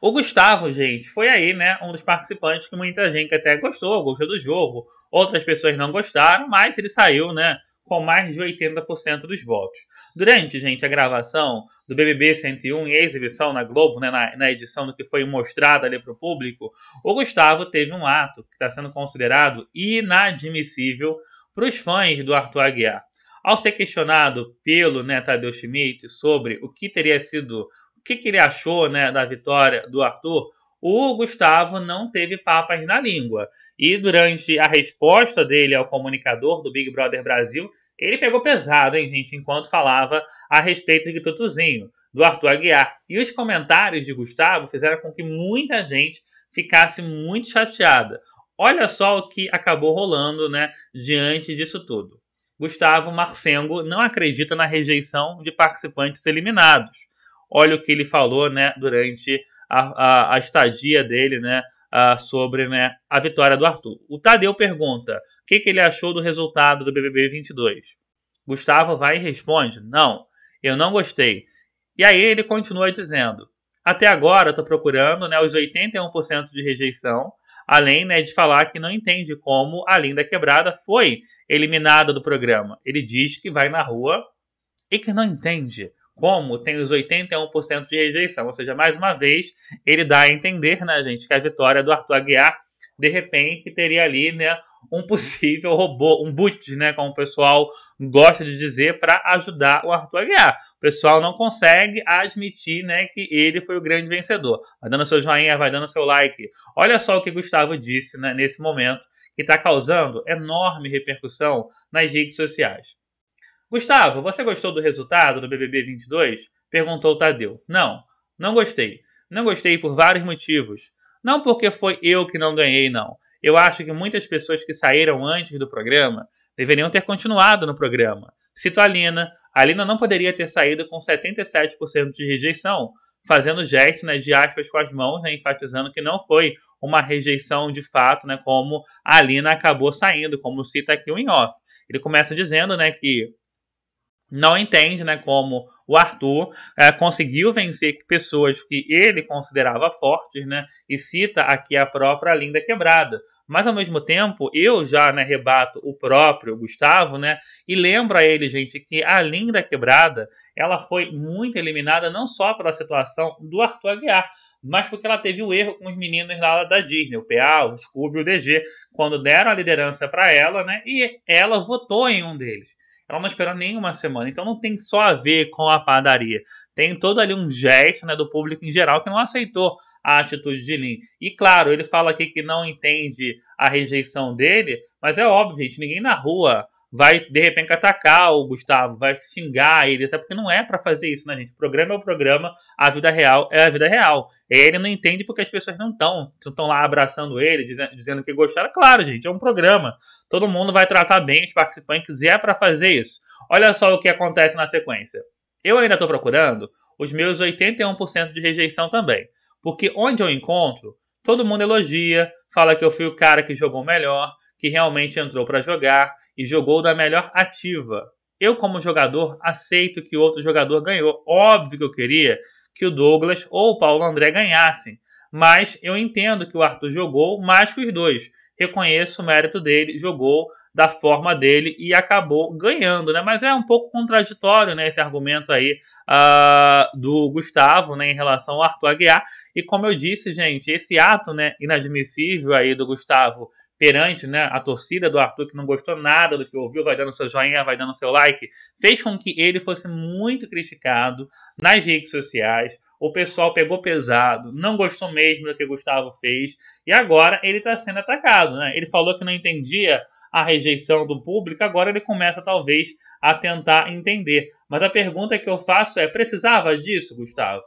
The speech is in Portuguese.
O Gustavo, gente, foi aí, né, um dos participantes que muita gente até gostou, gostou do jogo. Outras pessoas não gostaram, mas ele saiu, né, com mais de 80% dos votos. Durante, gente, a gravação do BBB 101 e a exibição na Globo, né, na, na edição do que foi mostrado ali para o público, o Gustavo teve um ato que está sendo considerado inadmissível para os fãs do Arthur Aguiar. Ao ser questionado pelo né, Tadeu Schmidt sobre o que teria sido, que, que ele achou né, da vitória do Arthur, o Gustavo não teve papas na língua. E durante a resposta dele ao comunicador do Big Brother Brasil, ele pegou pesado, hein, gente, enquanto falava a respeito de Tutuzinho, do Arthur Aguiar. E os comentários de Gustavo fizeram com que muita gente ficasse muito chateada. Olha só o que acabou rolando, né, diante disso tudo. Gustavo Marcengo não acredita na rejeição de participantes eliminados. Olha o que ele falou, né, durante a, a, a estadia dele, né, a, sobre né, a vitória do Arthur. O Tadeu pergunta o que, que ele achou do resultado do BBB 22. Gustavo vai e responde: Não, eu não gostei. E aí ele continua dizendo: Até agora estou procurando né, os 81% de rejeição, além né, de falar que não entende como a Linda Quebrada foi eliminada do programa. Ele diz que vai na rua e que não entende como tem os 81% de rejeição. Ou seja, mais uma vez, ele dá a entender, né, gente, que a vitória do Arthur Aguiar, de repente, teria ali, né, um possível robô, um boot, né, como o pessoal gosta de dizer, para ajudar o Arthur Aguiar. O pessoal não consegue admitir, né, que ele foi o grande vencedor. Vai dando seu joinha, vai dando seu like. Olha só o que Gustavo disse, né, nesse momento, que está causando enorme repercussão nas redes sociais. Gustavo, você gostou do resultado do BBB 22? Perguntou Tadeu. Não, não gostei. Não gostei por vários motivos. Não porque foi eu que não ganhei, não. Eu acho que muitas pessoas que saíram antes do programa deveriam ter continuado no programa. Cito a Lina. A Lina não poderia ter saído com 77% de rejeição, fazendo gesto né, de aspas com as mãos, né, enfatizando que não foi uma rejeição de fato, né, como a Lina acabou saindo, como cita aqui o in off. Ele começa dizendo né, que não entende né, como o Arthur é, conseguiu vencer pessoas que ele considerava fortes, né, e cita aqui a própria Linda Quebrada. Mas ao mesmo tempo, eu já né, rebato o próprio Gustavo, né, e lembro a ele, gente, que a Linda Quebrada ela foi muito eliminada não só pela situação do Arthur Aguiar, mas porque ela teve o erro com os meninos lá da Disney, o PA, o Scooby o DG, quando deram a liderança para ela, né, e ela votou em um deles ela não esperou nenhuma semana. Então não tem só a ver com a padaria. Tem todo ali um gesto né, do público em geral que não aceitou a atitude de Lin. E claro, ele fala aqui que não entende a rejeição dele, mas é óbvio, gente, ninguém na rua vai de repente atacar o Gustavo, vai xingar ele, até porque não é para fazer isso, né, gente? O programa é o programa, a vida real é a vida real. Ele não entende porque as pessoas não estão, estão lá abraçando ele, dizendo, dizendo que gostaram. Claro, gente, é um programa. Todo mundo vai tratar bem os participantes e é para fazer isso. Olha só o que acontece na sequência. Eu ainda estou procurando os meus 81% de rejeição também. Porque onde eu encontro, todo mundo elogia, fala que eu fui o cara que jogou melhor, que realmente entrou para jogar e jogou da melhor ativa. Eu, como jogador, aceito que outro jogador ganhou. Óbvio que eu queria que o Douglas ou o Paulo André ganhassem, mas eu entendo que o Arthur jogou mais que os dois. Reconheço o mérito dele, jogou da forma dele e acabou ganhando, né? Mas é um pouco contraditório, né? Esse argumento aí uh, do Gustavo, né? Em relação ao Arthur Aguiar. E como eu disse, gente, esse ato, né? Inadmissível aí do Gustavo perante né, a torcida do Arthur, que não gostou nada do que ouviu, vai dando seu joinha, vai dando seu like, fez com que ele fosse muito criticado nas redes sociais. O pessoal pegou pesado, não gostou mesmo do que Gustavo fez, e agora ele está sendo atacado. Né? Ele falou que não entendia a rejeição do público, agora ele começa talvez a tentar entender. Mas a pergunta que eu faço é: precisava disso, Gustavo?